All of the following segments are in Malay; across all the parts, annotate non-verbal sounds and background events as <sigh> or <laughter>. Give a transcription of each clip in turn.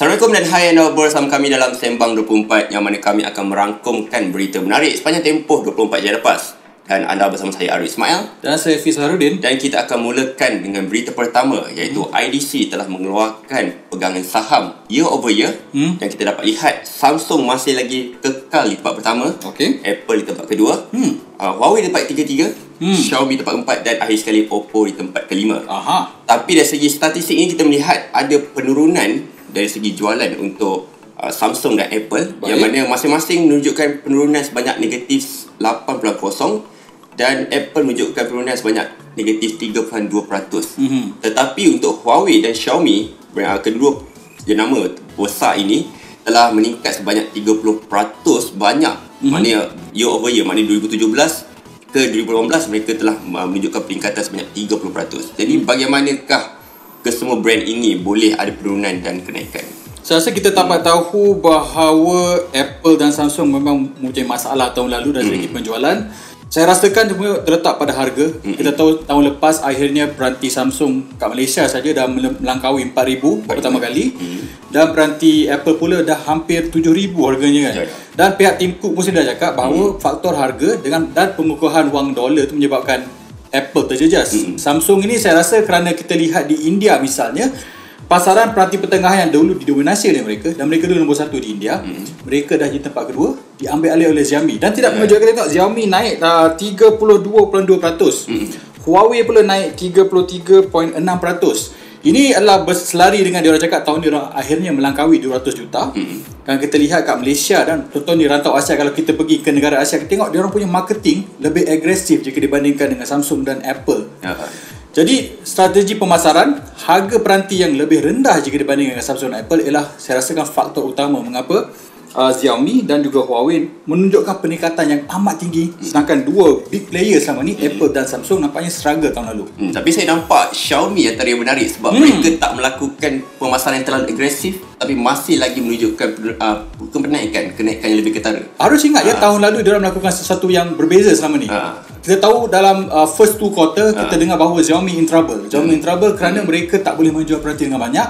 Assalamualaikum dan hai anda bersama kami dalam Sembang 24 yang mana kami akan merangkumkan berita menarik sepanjang tempoh 24 jam lepas. Dan anda bersama saya Arif Ismail Dan saya Fiz Harudin dan kita akan mulakan dengan berita pertama iaitu IDC telah mengeluarkan pegangan saham year over year Hmm. dan kita dapat lihat Samsung masih lagi kekal di tempat pertama, Okey. Apple di tempat kedua, Hmm. uh, Huawei di tempat ketiga, Hmm. Xiaomi tempat keempat dan akhir sekali Oppo di tempat kelima. Aha Tapi dari segi statistik ini kita melihat ada penurunan dari segi jualan untuk uh, Samsung dan Apple Baik. yang mana masing-masing menunjukkan penurunan sebanyak negatif 8.0 dan Apple menunjukkan penurunan sebanyak negatif 3.2%. Mhm. Tetapi untuk Huawei dan Xiaomi uh, kedua jenama besar ini telah meningkat sebanyak 30% banyak. Mhm. Maknanya year over year, maknanya 2017 ke 2018 mereka telah uh, menunjukkan peningkatan sebanyak 30%. Jadi bagaimanakah kesemua brand ini boleh ada penurunan dan kenaikan? Saya rasa kita dapat tahu bahawa Apple dan Samsung memang mempunyai masalah tahun lalu dari segi penjualan. Saya rasakan semua terletak pada harga. Kita tahu tahun lepas akhirnya peranti Samsung kat Malaysia saja dah mel- melangkaui 4000 pertama kali. Dan peranti Apple pula dah hampir 7000 harganya kan. Dan pihak Tim Cook pun sudah cakap bahawa faktor harga dengan dan pengukuhan wang dolar itu menyebabkan Apple terjejas. Samsung ini saya rasa kerana kita lihat di India misalnya pasaran peranti pertengahan yang dahulu didominasi oleh mereka dan mereka dulu nombor satu di India mereka dah jadi tempat kedua diambil alih oleh Xiaomi. Dan tidak mengejutkan kita tengok Xiaomi naik uh, 32.2% Huawei pula naik 33.6% ini adalah berselari dengan dia orang cakap tahun ni orang akhirnya melangkaui 200 juta. Kan kita lihat kat Malaysia dan contoh ni rantau Asia kalau kita pergi ke negara Asia kita tengok dia orang punya marketing lebih agresif jika dibandingkan dengan Samsung dan Apple. Ya. Jadi strategi pemasaran harga peranti yang lebih rendah jika dibandingkan dengan Samsung dan Apple ialah saya rasakan faktor utama mengapa uh, Xiaomi dan juga Huawei menunjukkan peningkatan yang amat tinggi sedangkan dua big player selama ni Apple dan Samsung nampaknya struggle tahun lalu. Hmm, tapi saya nampak Xiaomi antara yang menarik sebab Hmm. mereka tak melakukan pemasaran yang terlalu agresif tapi masih lagi menunjukkan uh, kenaikan, kenaikan yang lebih ketara. Harus ingat ya Ah. tahun lalu dia melakukan sesuatu yang berbeza selama ni. Ah. Kita tahu dalam uh, first two quarter kita Ah. dengar bahawa Xiaomi in trouble. Xiaomi in trouble kerana mereka tak boleh menjual peranti dengan banyak.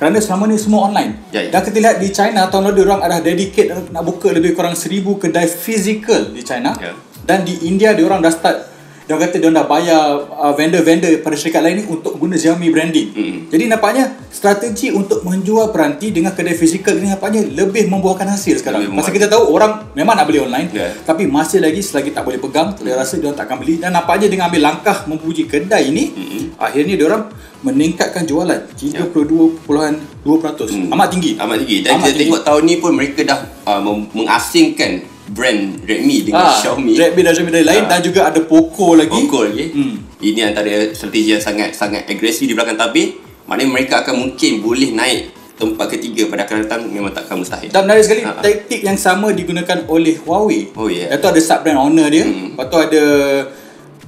Kerana selama ni semua online. Ya, ya. Dan kita lihat di China tahun lalu dia orang ada dedicate nak buka lebih kurang 1000 kedai physical di China. Ya. Dan di India dia orang dah start dia kata dia dah bayar uh, vendor-vendor pada syarikat lain ni untuk guna Xiaomi branding. Mm. Jadi nampaknya strategi untuk menjual peranti dengan kedai fizikal ini nampaknya lebih membuahkan hasil sekarang. Lebih Pasal kita tahu orang memang nak beli online Ya. tapi masih lagi selagi tak boleh pegang, dia rasa dia orang takkan beli dan nampaknya dengan ambil langkah mempuji kedai ini akhirnya dia orang meningkatkan jualan 32.2%. Hmm. Amat tinggi. Amat tinggi. Dan Amat kita tengok tahun ni pun mereka dah uh, mem- mengasingkan brand Redmi dengan Ah, Xiaomi. Redmi dan Xiaomi dari lain Ah. dan juga ada Poco lagi. Pokok lagi. Hmm. Ini antara strategi yang sangat sangat agresif di belakang tabir. Maknanya mereka akan mungkin boleh naik tempat ketiga pada akan datang memang takkan mustahil. Dan menarik sekali Ha. taktik yang sama digunakan oleh Huawei. Oh, ya. Iaitu ada sub brand owner dia. Hmm. Lepas tu ada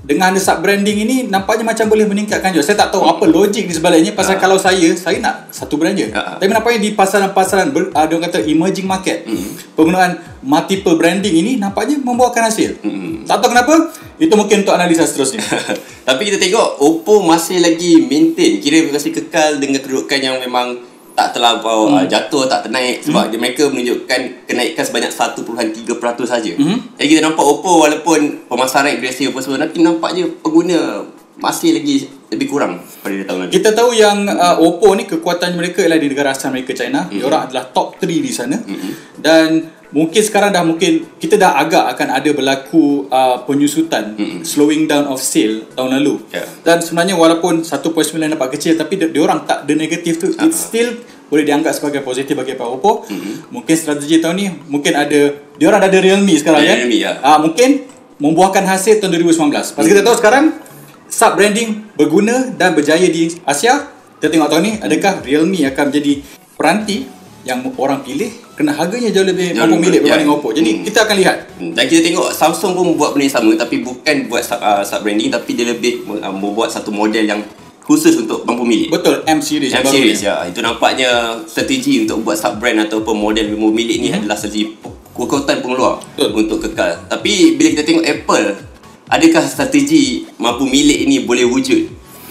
dengan ada sub branding ini nampaknya macam boleh meningkatkan jual. Saya tak tahu apa logik di sebaliknya pasal Ha. kalau saya saya nak satu brand je. Ha. Tapi nampaknya di pasaran-pasaran ber, ada orang kata emerging market. Hmm. Penggunaan multiple branding ini nampaknya membuahkan hasil. Hmm. Tak tahu kenapa. Itu mungkin untuk analisa seterusnya. <laughs> Tapi kita tengok Oppo masih lagi maintain Kira masih kekal dengan kedudukan yang memang tak terlampau hmm. uh, jatuh, tak ternaik sebab dia mereka menunjukkan kenaikan sebanyak 1.3% saja. Hmm. Jadi kita nampak Oppo walaupun pemasaran agresif apa semua tapi nampaknya pengguna masih lagi lebih kurang pada tahun lalu. Kita tahu yang uh, Oppo ni kekuatan mereka ialah di negara asal mereka China. Hmm. Mm. Diorang adalah top 3 di sana. Mm-hmm. Dan mungkin sekarang dah mungkin kita dah agak akan ada berlaku uh, penyusutan Mm-mm. slowing down of sale tahun lalu. Ya. Dan sebenarnya walaupun 1.9 nampak kecil tapi di- diorang tak the negatif tu Ah. it's still boleh dianggap sebagai positif bagi Pak Oppo. Mm-mm. Mungkin strategi tahun ni mungkin ada diorang dah ada Realme sekarang Ada kan. Realme, ya. Ah mungkin membuahkan hasil tahun 2019. Pasal kita tahu sekarang sub branding berguna dan berjaya di Asia. Kita tengok tahun ni adakah Realme akan menjadi peranti yang orang pilih kerana harganya jauh lebih Jauh mampu milik berbanding ya. Oppo. Jadi Hmm. kita akan lihat. Dan kita tengok Samsung pun buat benda yang sama tapi bukan buat sub, uh, sub branding tapi dia lebih uh, membuat satu model yang khusus untuk mampu milik. Betul M series M series ya. Itu nampaknya strategi untuk buat sub brand ataupun model mampu milik ni adalah strategi kekuatan pengeluar Betul. untuk kekal. Tapi bila kita tengok Apple, adakah strategi mampu milik ini boleh wujud?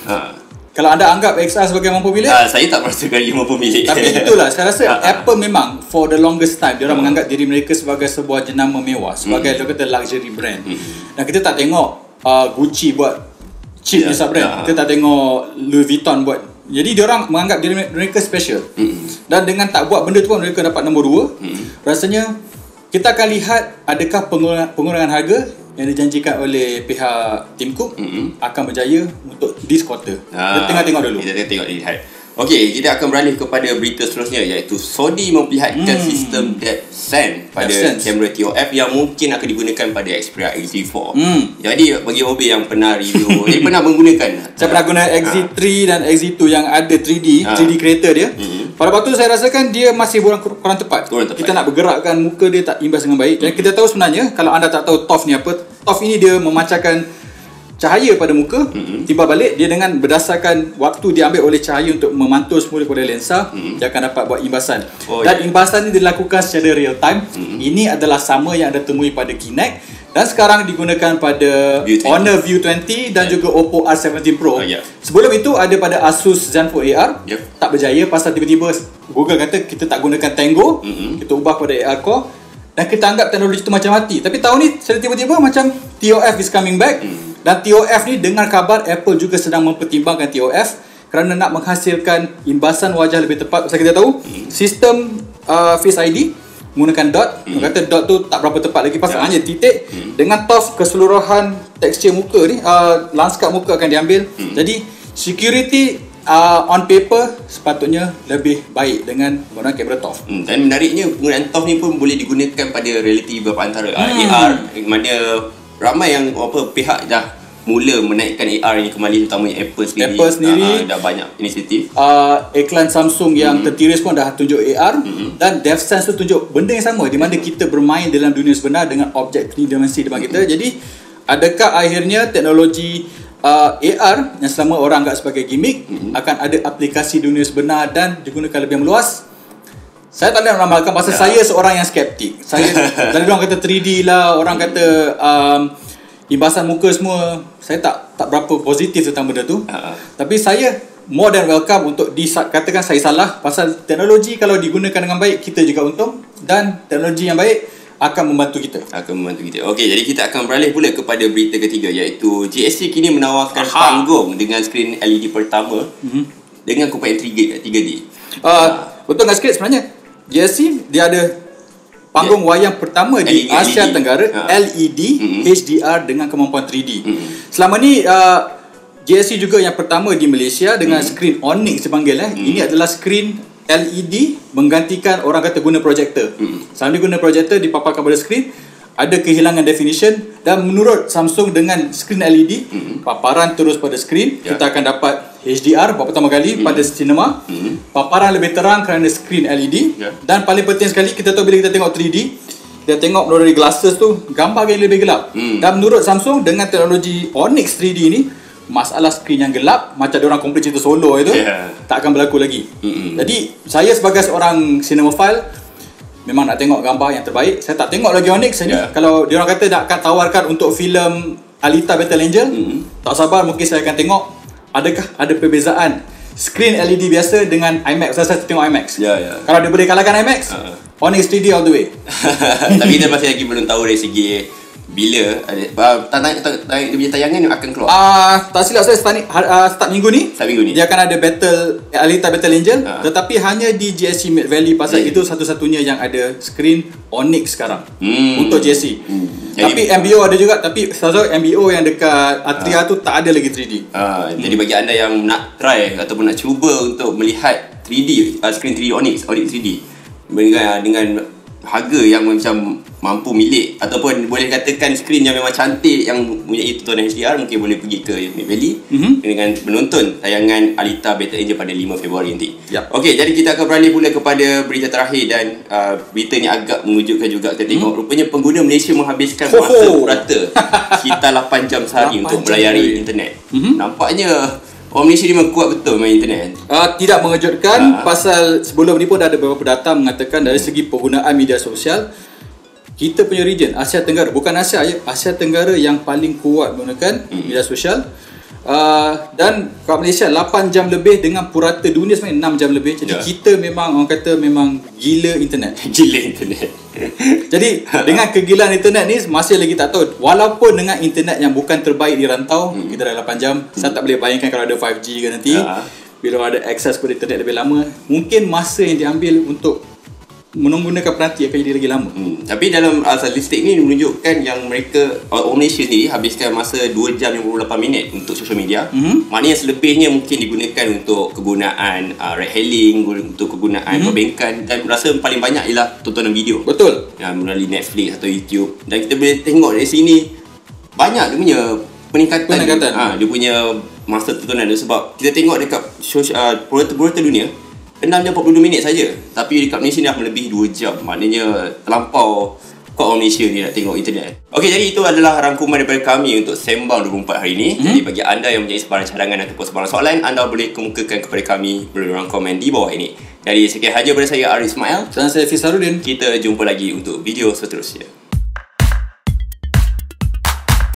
Ha. Kalau anda anggap XR sebagai mampu milik, Ah, saya tak merasakan lima pemilik. tapi itulah saya rasa Ah, ah. Apple memang for the longest time dia orang menganggap diri mereka sebagai sebuah jenama mewah, sebagai Hmm. dia kata luxury brand. Dan kita tak tengok uh, Gucci buat cheap yeah, brand. ya. Kita tak tengok Louis Vuitton buat. Jadi dia orang menganggap diri mereka special. Hmm. Dan dengan tak buat benda tu pun mereka dapat nombor 2. Rasanya kita akan lihat adakah pengurangan, pengurangan harga yang dijanjikan oleh pihak Tim Cook Mm-mm. akan berjaya untuk this quarter. Ah, Kita tengah tengok dulu. Kita tengah tengok lihat. Okey, kita akan beralih kepada berita seterusnya iaitu Sony memperlihatkan Hmm. sistem depth sense pada Depth kamera TOF yang mungkin akan digunakan pada Xperia XZ4. Hmm. Jadi bagi OB yang pernah review, <laughs> jadi pernah menggunakan. Saya pernah guna XZ3 dan XZ2 yang ada 3D, Ah. 3D creator dia. Mhm. Pada waktu tu saya rasakan dia masih kurang, kurang tepat. Kurang tepat. Kita nak bergerakkan muka dia tak imbas dengan baik. Dan kita tahu sebenarnya kalau anda tak tahu TOF ni apa, TOF ini dia memancarkan cahaya pada muka, Mhm. tiba balik dia dengan berdasarkan waktu diambil oleh cahaya untuk memantul semula kepada lensa, Mhm. dia akan dapat buat imbasan. Oh, dan ya. imbasan ini dilakukan secara real time. Mhm. Ini adalah sama yang anda temui pada Kinect dan sekarang digunakan pada View 20. Honor View 20 dan Ya. juga Oppo R17 Pro. Oh, ya. Sebelum itu ada pada Asus Zenfone AR. Yep. Tak berjaya pasal tiba-tiba Google kata kita tak gunakan Tango, Mhm. kita ubah kepada AR Core dan kita anggap teknologi itu macam mati. Tapi tahun ni secara tiba-tiba macam TOF is coming back. Mhm. Dan TOF ni dengar kabar Apple juga sedang mempertimbangkan TOF kerana nak menghasilkan imbasan wajah lebih tepat. Pasal kita tahu Mhm. sistem uh, Face ID menggunakan dot. Orang kata dot tu tak berapa tepat lagi pasal Ya. hanya titik. Mhm. Dengan TOF keseluruhan tekstur muka ni uh, lanskap muka akan diambil. Hmm. Jadi security uh, on paper sepatutnya lebih baik dengan menggunakan kamera TOF. Hmm, dan menariknya penggunaan TOF ni pun boleh digunakan pada realiti beberapa antara Hmm. hmm. AR mana ramai yang apa pihak dah mula menaikkan AR ni kembali terutamanya Apple sendiri. Apple sendiri. Ah, dah banyak inisiatif. Uh, iklan Samsung yang tertiris pun dah tunjuk AR Hmm. dan DevSense tu tunjuk benda yang sama di mana kita bermain dalam dunia sebenar dengan objek 3 dimensi depan kita. Jadi adakah akhirnya teknologi uh, AR yang selama orang anggap sebagai gimmick akan ada aplikasi dunia sebenar dan digunakan lebih meluas? Saya tak boleh meramalkan pasal Ya. saya seorang yang skeptik. Saya <laughs> dari orang kata 3D lah, orang kata um, imbasan muka semua. Saya tak tak berapa positif tentang benda tu. Ha. Tapi saya more than welcome untuk dikatakan saya salah pasal teknologi kalau digunakan dengan baik kita juga untung dan teknologi yang baik akan membantu kita. akan membantu kita. Okey, jadi kita akan beralih pula kepada berita ketiga iaitu GSC kini menawarkan Aha. panggung dengan skrin LED pertama mm-hmm. dengan 3D. 3D. Uh, betul tak sikit sebenarnya GSC dia ada panggung wayang pertama di LED. Asia Tenggara Ha. LED Mhm. HDR dengan kemampuan 3D. Mhm. Selama ni uh, GSC juga yang pertama di Malaysia dengan Mhm. skrin Onyx dipanggil eh. Ini adalah skrin LED menggantikan orang kata guna projector. Mhm. Selama ni guna projector dipaparkan pada skrin ada kehilangan definition dan menurut Samsung dengan skrin LED Mhm. paparan terus pada skrin Ya. kita akan dapat HDR buat pertama kali pada cinema Mhm. paparan lebih terang kerana skrin LED Ya. dan paling penting sekali kita tahu bila kita tengok 3D kita tengok melalui glasses tu gambar yang lebih gelap Hmm. dan menurut Samsung dengan teknologi Onyx 3D ni masalah skrin yang gelap macam dia orang komplit cerita solo itu Ya. tak akan berlaku lagi Mm-mm. jadi saya sebagai seorang cinemaphile memang nak tengok gambar yang terbaik saya tak tengok lagi Onyx ni Ya. kalau dia orang kata nak akan tawarkan untuk filem Alita Battle Angel Mm-mm. tak sabar mungkin saya akan tengok adakah ada perbezaan skrin LED biasa dengan IMAX saya, saya tengok IMAX Ya, ya. kalau dia boleh kalahkan IMAX Ha. Onyx 3D all the way <laughs> Tapi kita masih lagi belum tahu dari segi bila ada uh, tayang, tayang, dia punya tayangan akan keluar. Ah, tak silap saya start, har- ah, start minggu ni. Start minggu ni. Dia akan ada battle Alita Battle Angel Ah. tetapi hanya di GSC Mid Valley pasal Hmm. itu satu-satunya yang ada skrin Onyx sekarang Hmm. untuk GSC. Hmm. Tapi Jadi- MBO ada juga tapi tahu MBO yang dekat Atria tu tak ada lagi 3D. Uh, Jadi bagi anda yang nak try ataupun nak cuba untuk melihat 3D, uh, screen 3D Onyx, Onyx 3D dengan, dengan harga yang macam mampu milik ataupun boleh katakan skrin yang memang cantik yang mempunyai tontonan HDR mungkin boleh pergi ke Mid Valley Mhm. dengan menonton tayangan Alita Battle Angel pada 5 Februari nanti. Yap. Okey, jadi kita akan beralih pula kepada berita terakhir dan uh, berita ni agak mengejutkan juga kita tengok rupanya pengguna Malaysia menghabiskan masa purata sekitar 8 jam sehari <laughs> 8 untuk jam melayari sehari. internet. Mhm. Nampaknya orang Malaysia memang kuat betul main internet. Uh, tidak mengejutkan Ah. pasal sebelum ni pun dah ada beberapa data mengatakan dari segi penggunaan media sosial kita punya region Asia Tenggara bukan Asia ya, Asia Tenggara yang paling kuat menggunakan Hmm. media sosial Uh, dan kat Malaysia 8 jam lebih dengan purata dunia sebenarnya 6 jam lebih. Jadi Ya. kita memang orang kata memang gila internet. <laughs> Gila internet. <laughs> Jadi dengan kegilaan internet ni masih lagi tak tahu walaupun dengan internet yang bukan terbaik di rantau hmm. kita dah 8 jam hmm. saya tak boleh bayangkan kalau ada 5G ke nanti Ya. bila ada akses kepada internet lebih lama mungkin masa yang diambil untuk menggunakan peranti akan jadi lagi lama. Hmm. Tapi dalam uh, statistik ni menunjukkan yang mereka orang Malaysia sendiri habiskan masa 2 jam 58 minit untuk social media. Mhm. Maknanya selebihnya mungkin digunakan untuk kegunaan uh, ride hailing, untuk kegunaan Mhm. perbankan dan rasa paling banyak ialah tontonan video. Betul. uh, melalui Netflix atau YouTube dan kita boleh tengok dari sini banyak dia punya peningkatan Peningkatan. ha, dia punya masa tontonan dia sebab kita tengok dekat social, uh, purata-purata dunia 6 jam 42 minit saja. Tapi dekat Malaysia ni dah melebihi 2 jam. Maknanya terlampau kuat orang Malaysia ni nak tengok internet. Ok jadi itu adalah rangkuman daripada kami untuk Sembang 24 hari ini Mhm. jadi bagi anda yang mempunyai sebarang cadangan ataupun sebarang soalan anda boleh kemukakan kepada kami melalui ruang komen di bawah ini. Dari sekian sahaja daripada saya Arif Ismail. Dan saya Fisarudin. kita jumpa lagi untuk video seterusnya